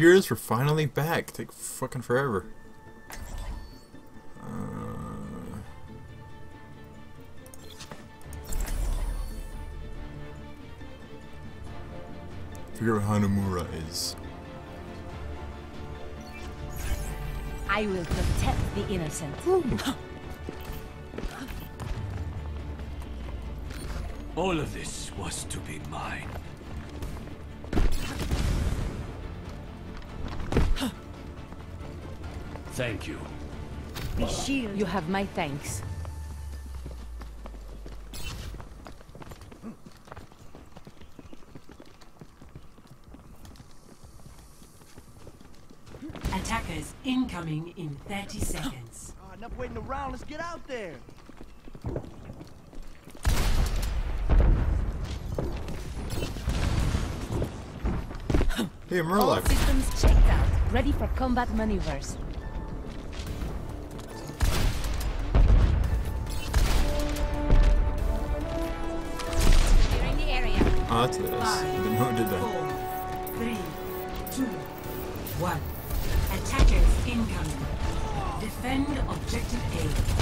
years, we're finally back. Take fucking forever. Uh, figure out what Hanamura is. I will protect the innocent. All of this was to be mine. Thank you. The shield. You have my thanks. Attackers incoming in 30 seconds. Oh, enough waiting around. Let's get out there. Hey, All systems checked out. Ready for combat maneuvers. Oh, this. I didn't know it did that. Four, three, two, one. Attackers incoming. Defend objective A.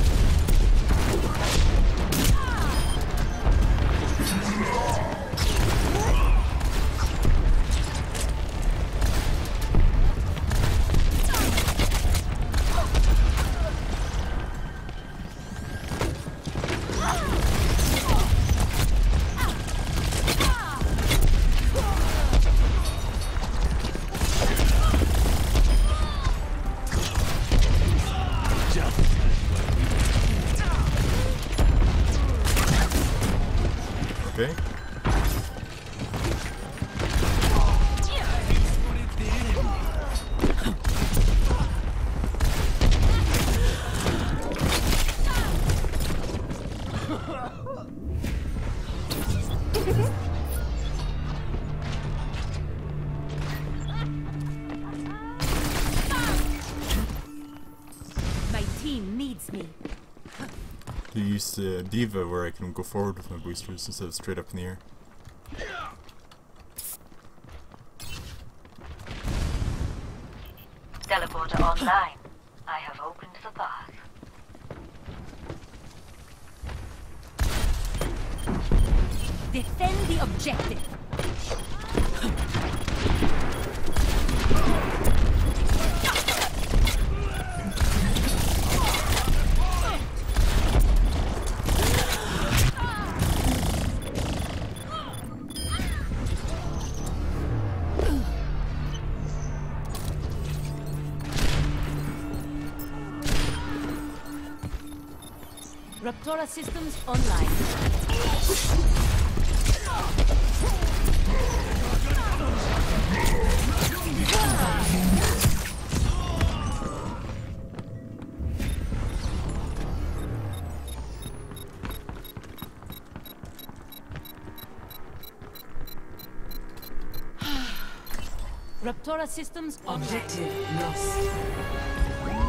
D.Va where I can go forward with my boosters instead of straight up in the air. Raptora systems online. Raptora systems. Objective lost.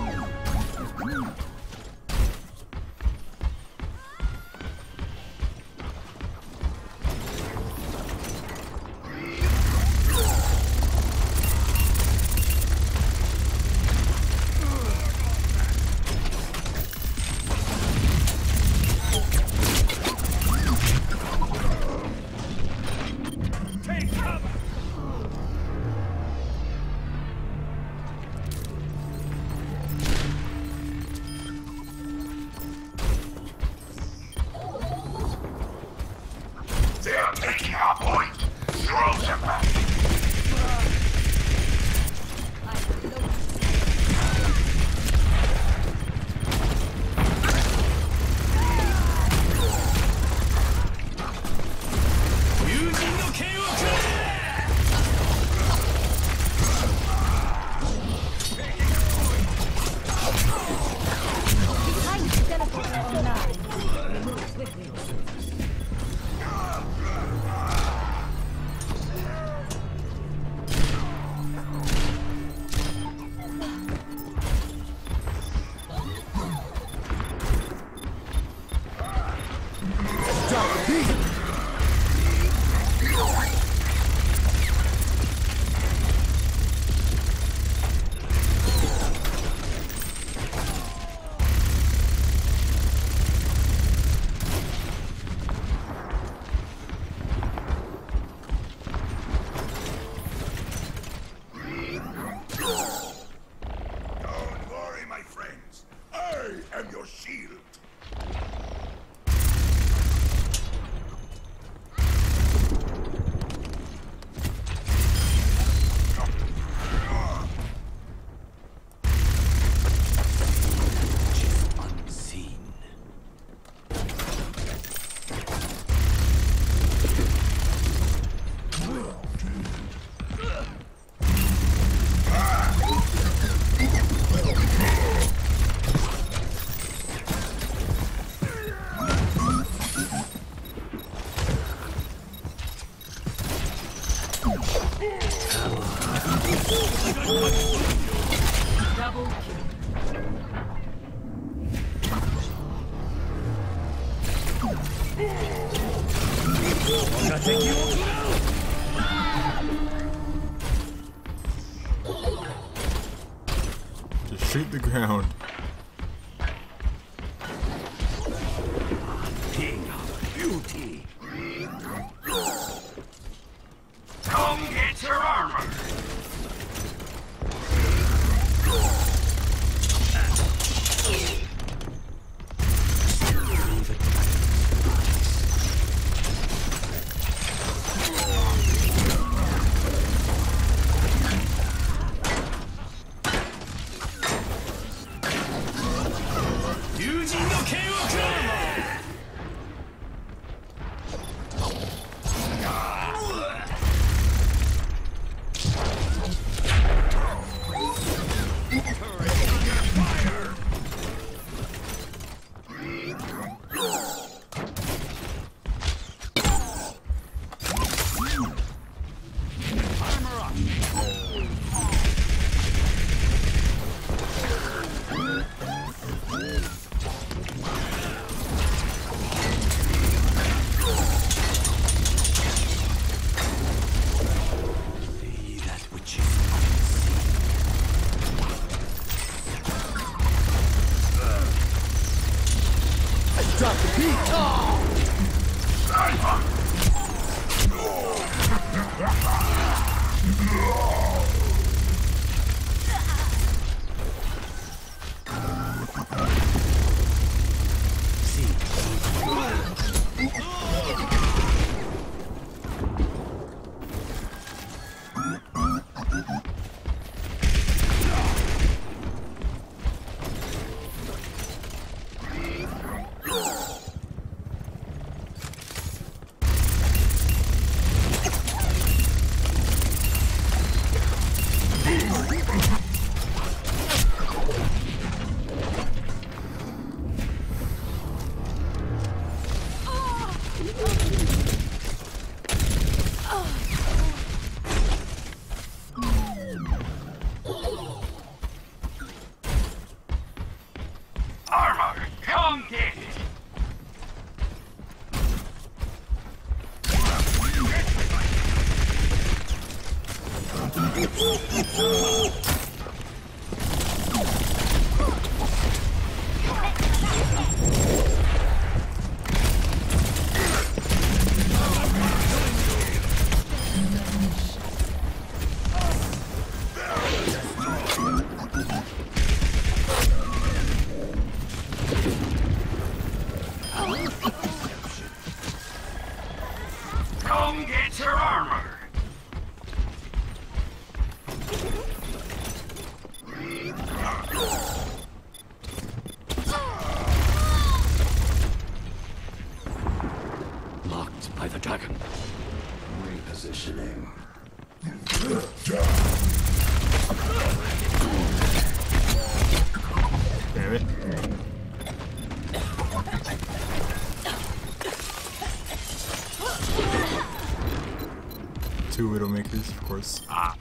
Two Widowmakers, of course. Ah.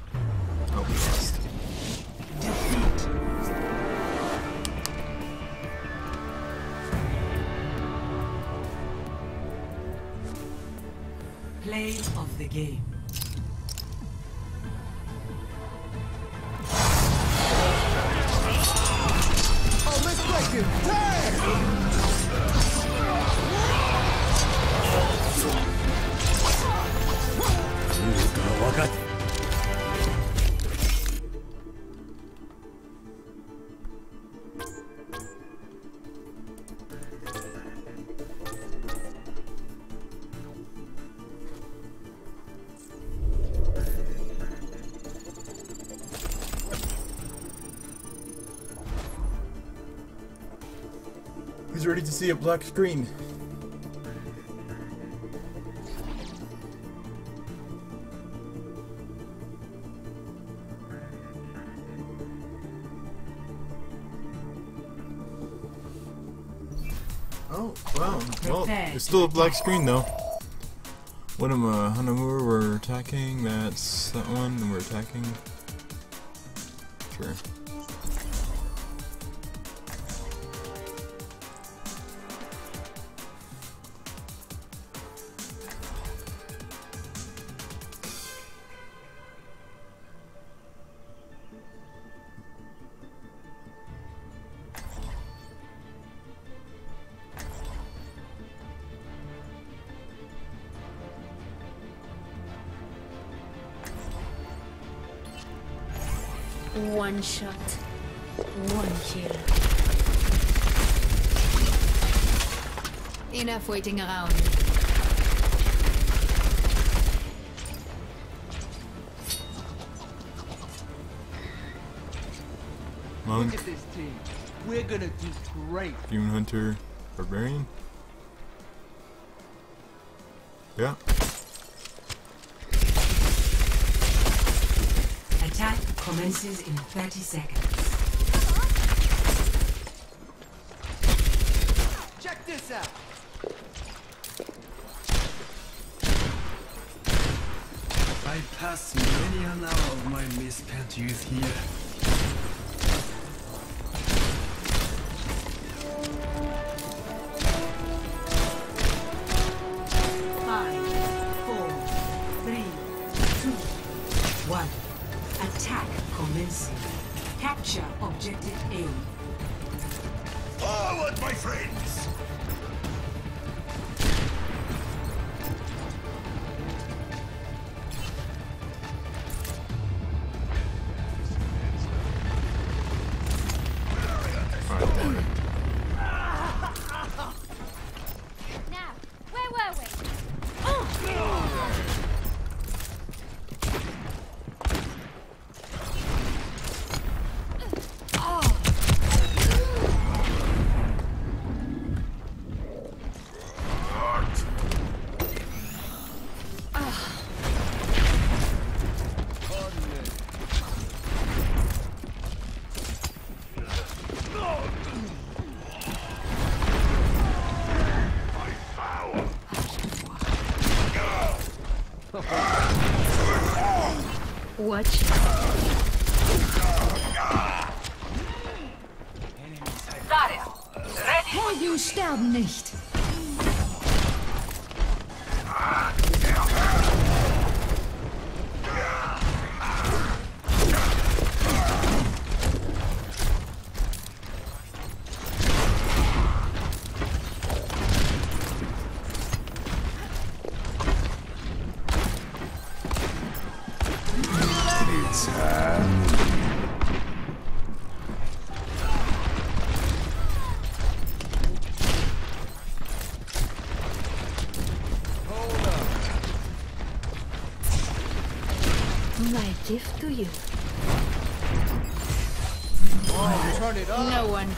Oh, we lost. Play of the game. He's ready to see a black screen. Oh, wow. Well, it's still a black screen though. What am uh, Hanamura we're attacking, that's that one, and we're attacking. Sure. One shot. One kill. Enough waiting around. Look at this team. We're gonna do great. Demon Hunter, Barbarian. Yeah. Commences in 30 seconds. Check this out. I passed many an hour of my misspent youth here. Watch. No one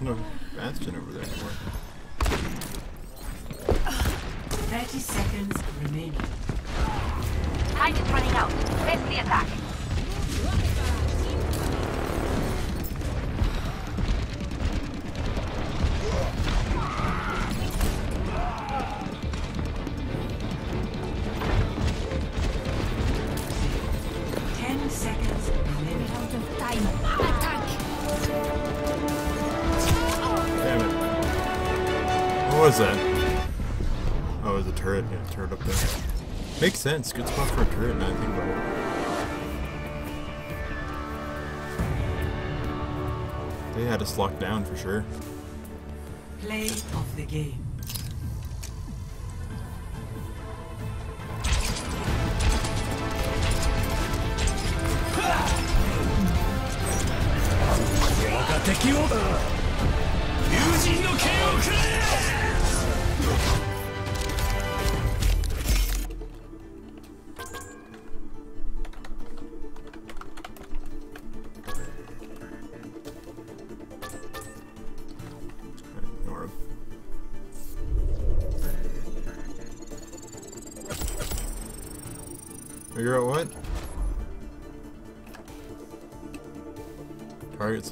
there's no was that? Oh, it was a turret. Yeah, a turret up there. Makes sense. Good spot for a turret I think. They had us locked down for sure. Play of the game.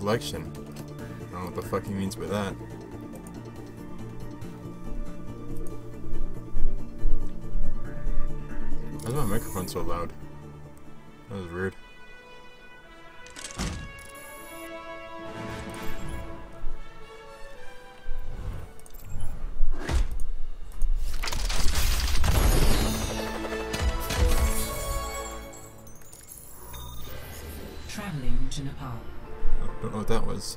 I don't know what the fuck he means by that. Why is my microphone so loud? What that was.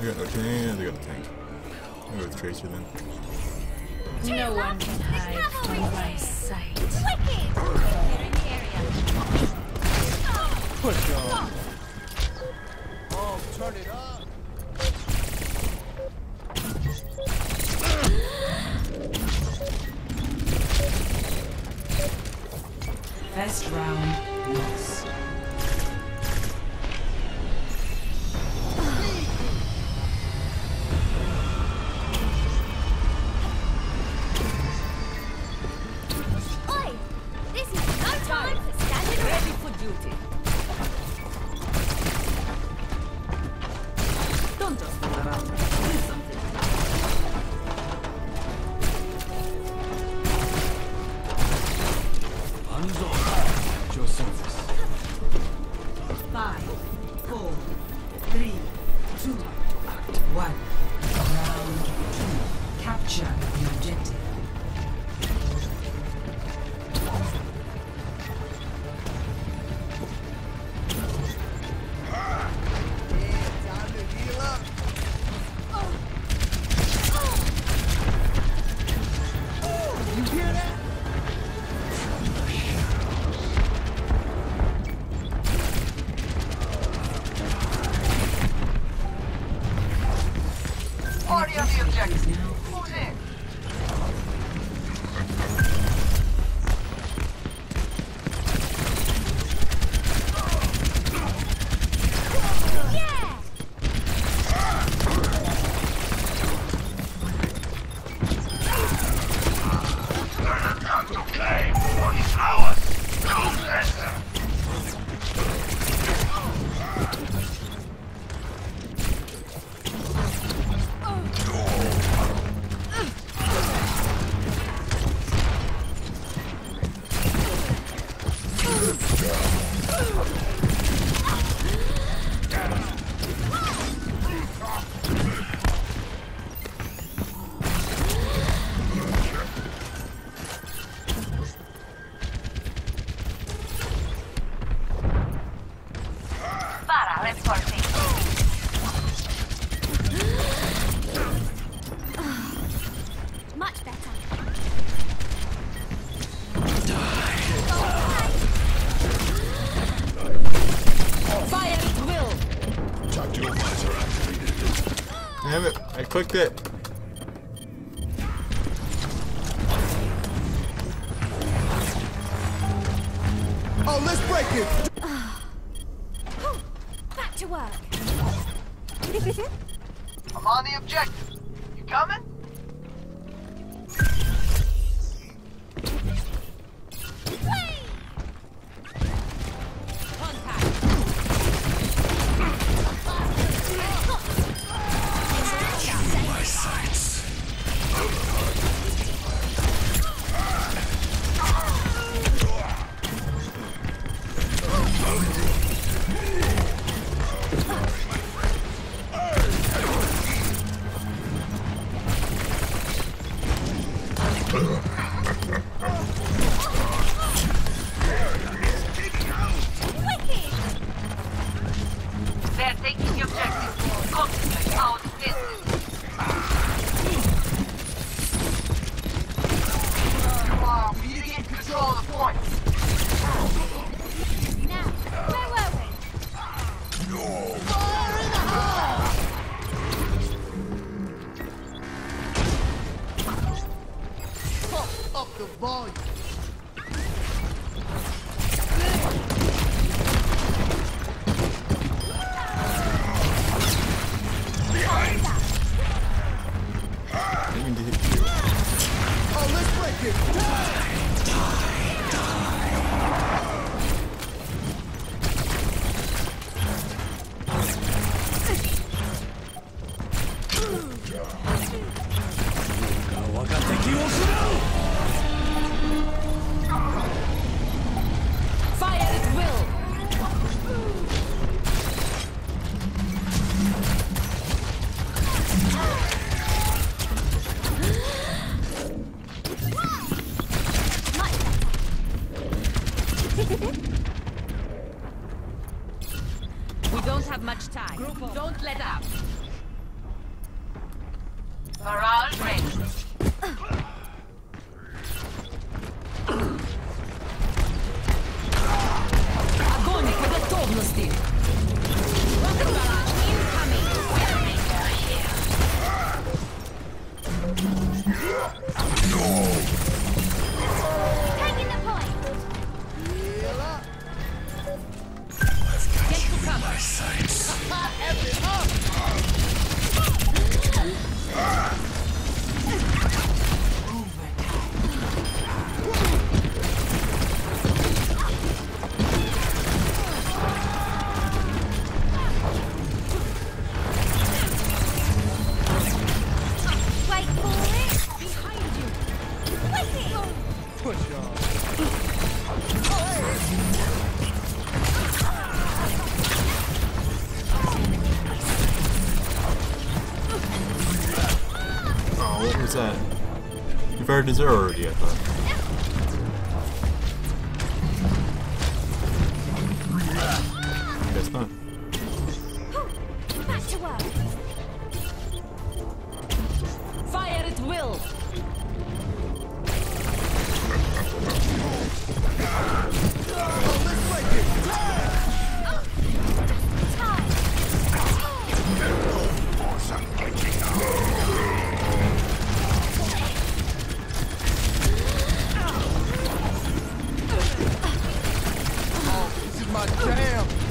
They got no tank. They got a tank. I'll go with Tracer then. Clicked it. Fired is my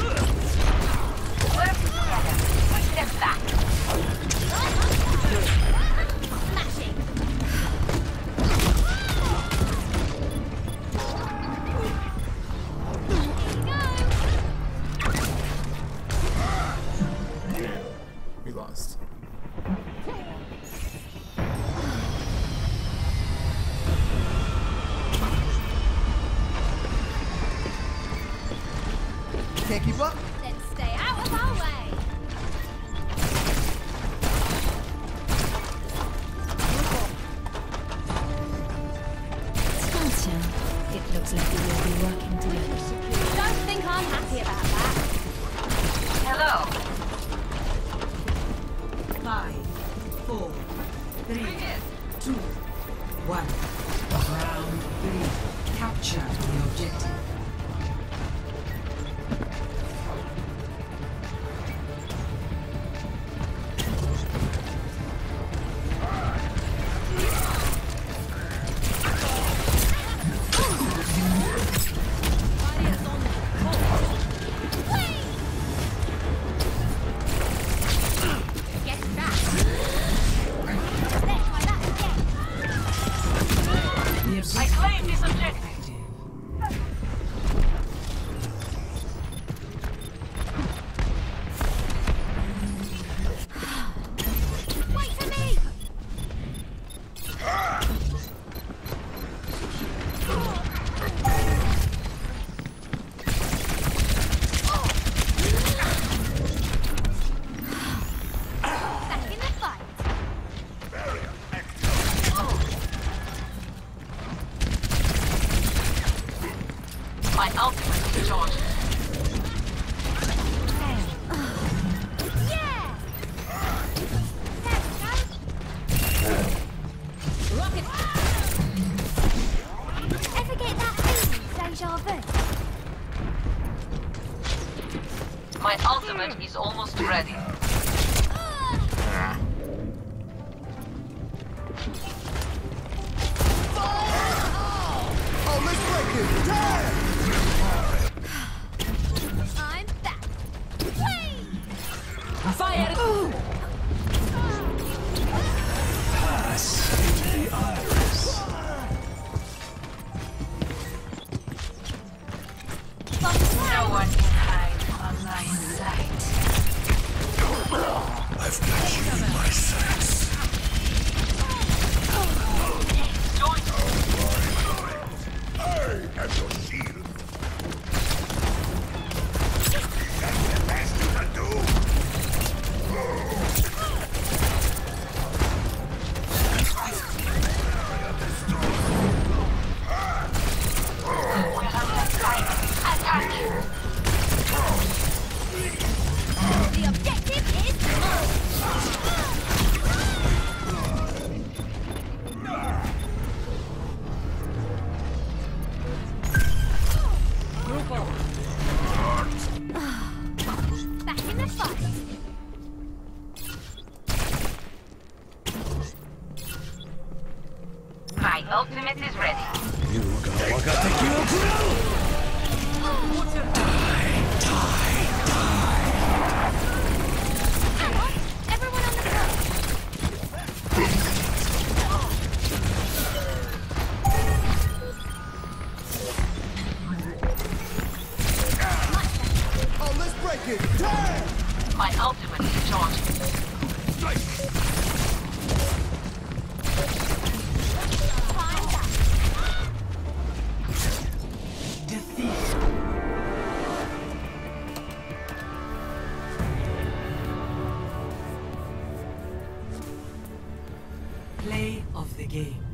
Play of the game.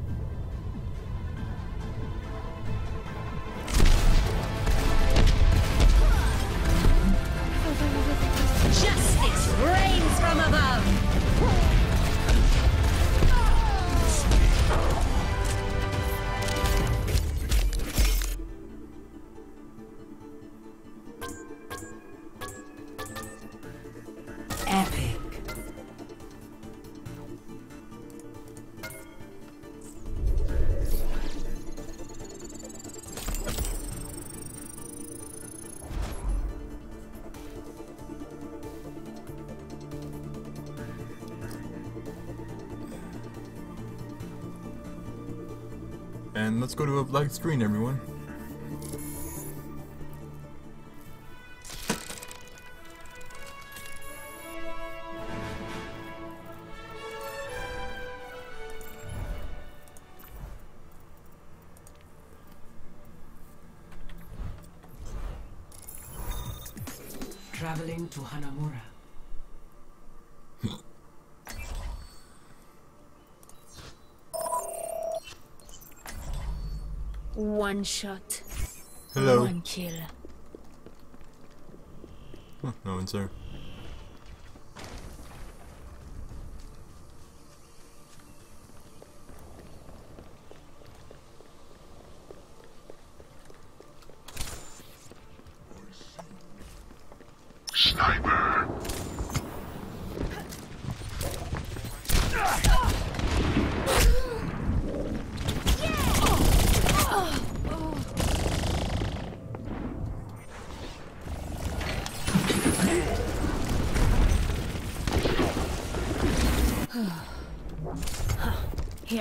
Let's go to a black screen, everyone. Traveling to Hanamura. One shot. Hello. One kill. Huh, no one's there.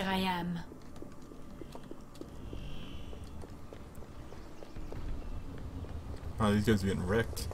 I am. Oh, these guys are getting wrecked.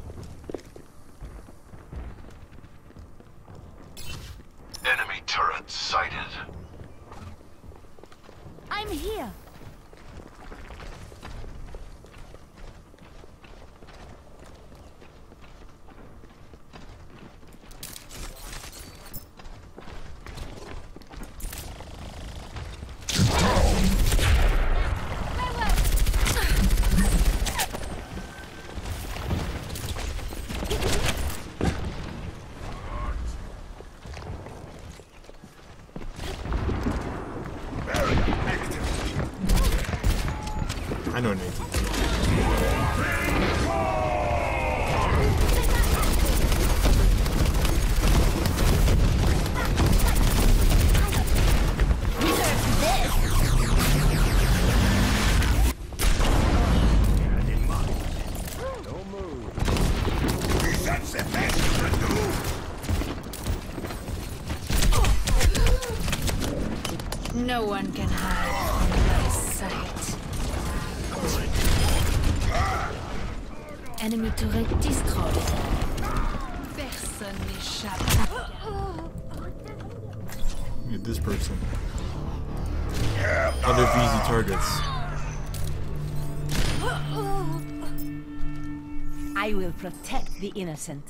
I know Nathan. That's targets. I will protect the innocent.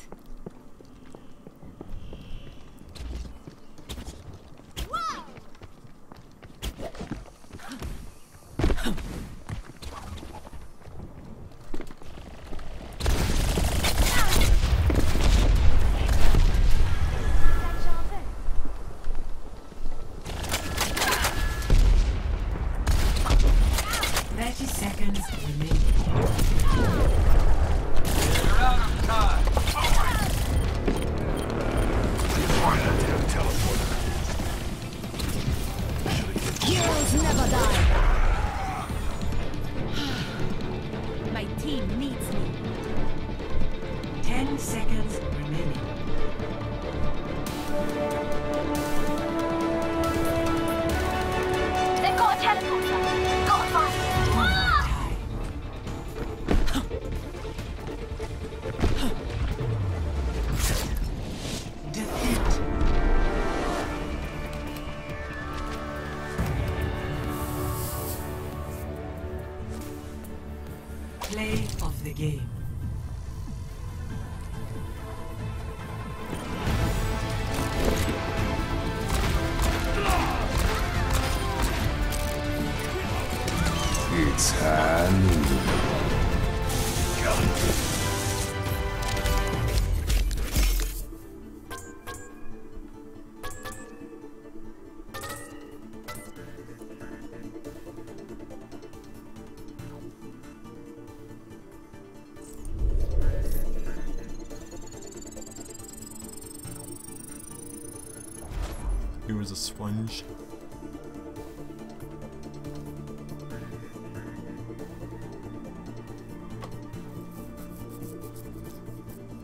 Here was a sponge.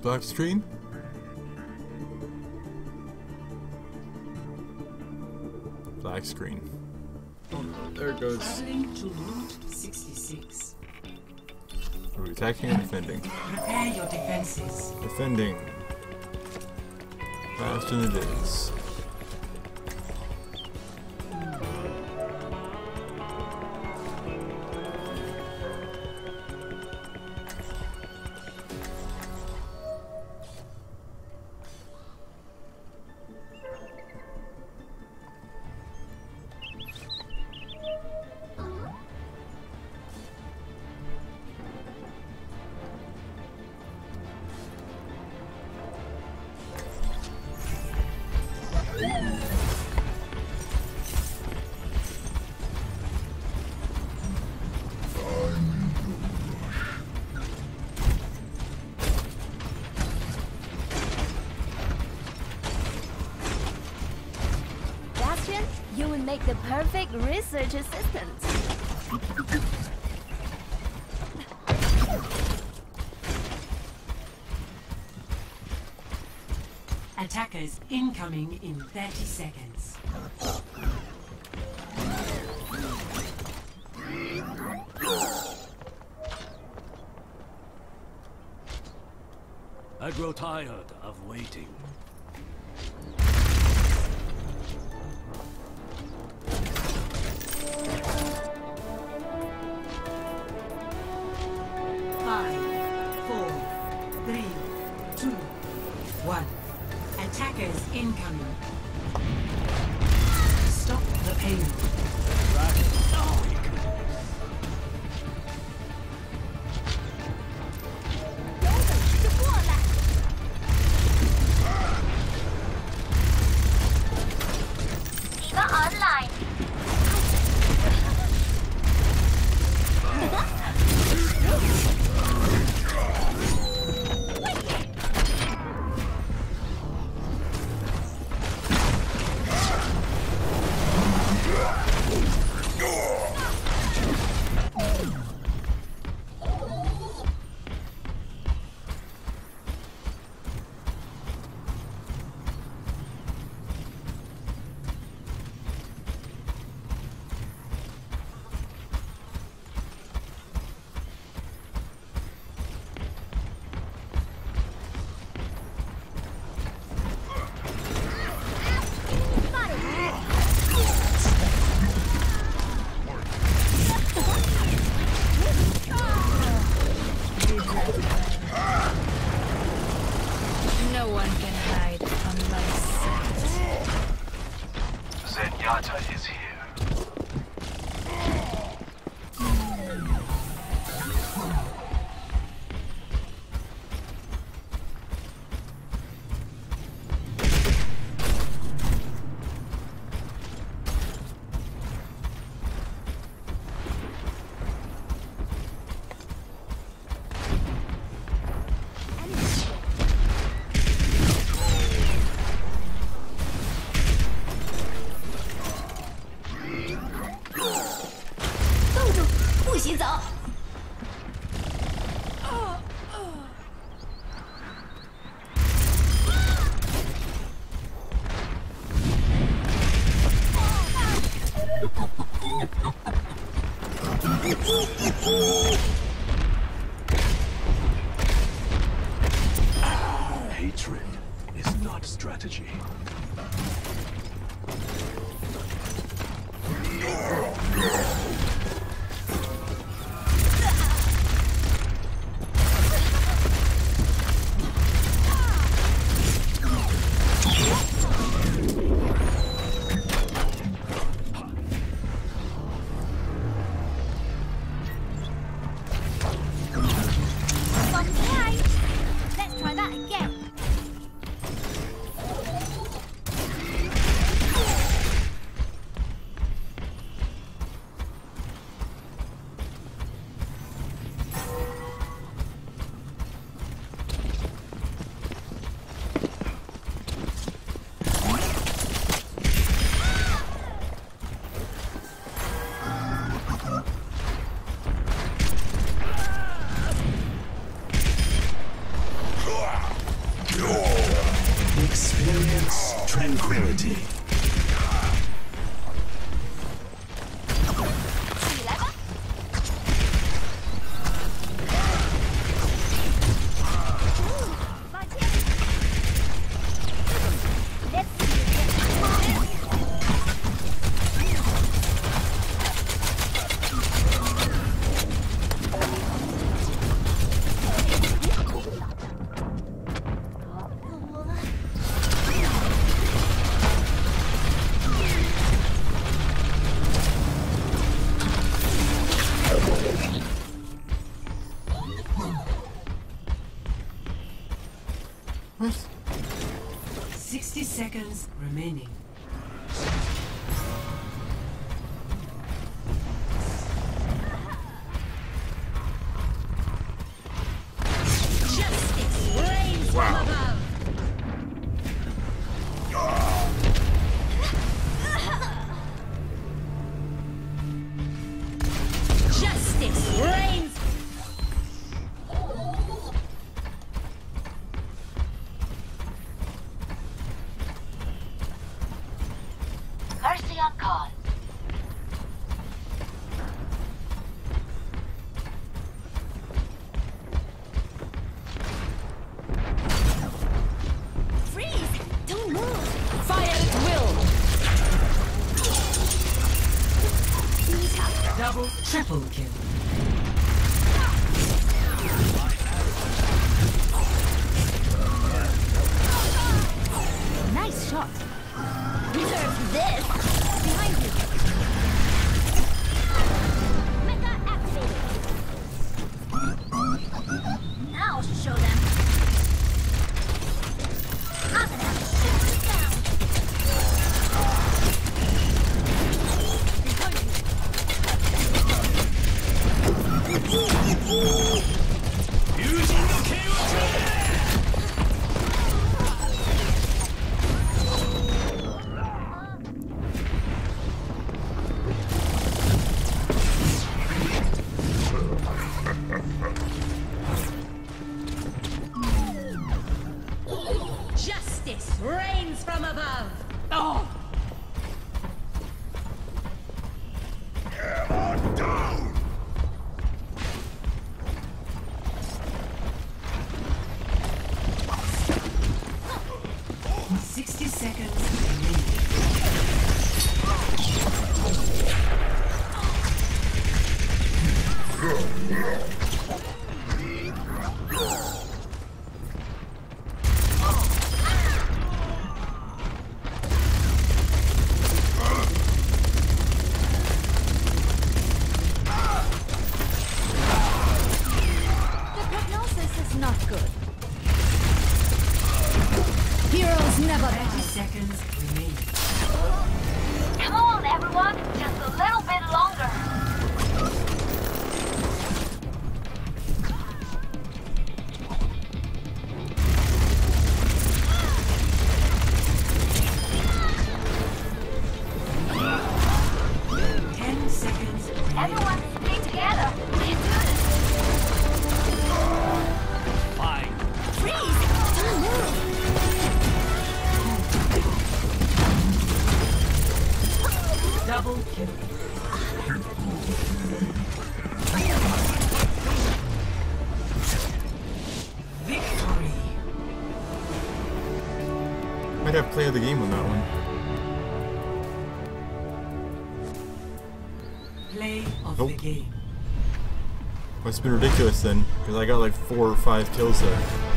Black screen? Black screen. Oh, there it goes. Traveling to Route 66. Are we attacking or defending? Prepare your defenses. Defending. Fast than it is. in 30 seconds. I grow tired of waiting. 60 seconds remaining. It's been ridiculous then, because I got like four or five kills there.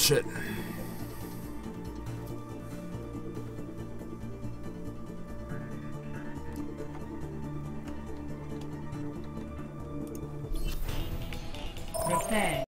bullshit.